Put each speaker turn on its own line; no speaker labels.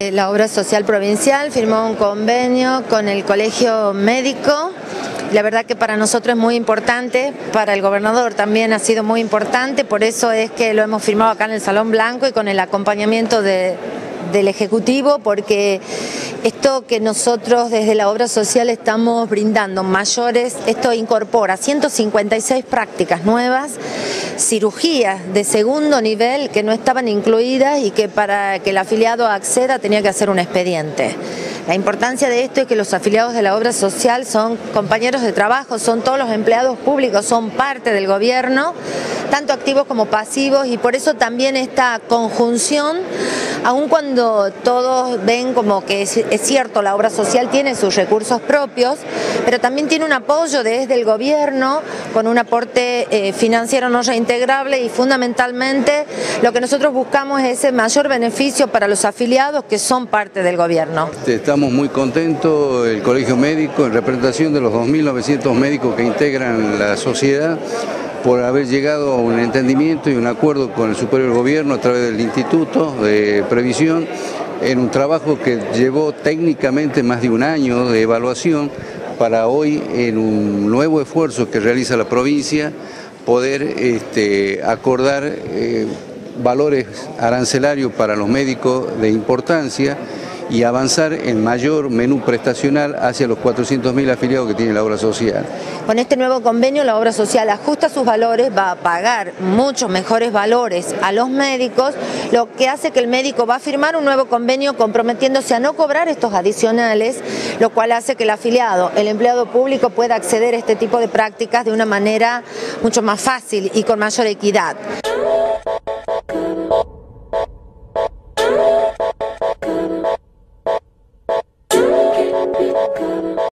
Eh, la obra social provincial firmó un convenio con el Colegio Médico. La verdad que para nosotros es muy importante, para el gobernador también ha sido muy importante, por eso es que lo hemos firmado acá en el Salón Blanco y con el acompañamiento de, del Ejecutivo porque esto que nosotros desde la obra social estamos brindando mayores, esto incorpora 156 prácticas nuevas, cirugías de segundo nivel que no estaban incluidas y que para que el afiliado acceda tenía que hacer un expediente. La importancia de esto es que los afiliados de la obra social son compañeros de trabajo, son todos los empleados públicos, son parte del gobierno, tanto activos como pasivos, y por eso también esta conjunción, aun cuando todos ven como que es, cierto, la obra social tiene sus recursos propios, pero también tiene un apoyo desde el gobierno con un aporte eh, financiero no reintegrable y fundamentalmente lo que nosotros buscamos es ese mayor beneficio para los afiliados que son parte del gobierno.
Estamos muy contentos, el Colegio Médico, en representación de los 2.900 médicos que integran la sociedad, por haber llegado a un entendimiento y un acuerdo con el superior gobierno a través del Instituto de Previsión en un trabajo que llevó técnicamente más de un año de evaluación para hoy en un nuevo esfuerzo que realiza la provincia poder este, acordar eh, valores arancelarios para los médicos de importancia y avanzar en mayor menú prestacional hacia los 400.000 afiliados que tiene la obra social.
Con este nuevo convenio la obra social ajusta sus valores, va a pagar muchos mejores valores a los médicos, lo que hace que el médico va a firmar un nuevo convenio comprometiéndose a no cobrar estos adicionales, lo cual hace que el afiliado, el empleado público pueda acceder a este tipo de prácticas de una manera mucho más fácil y con mayor equidad.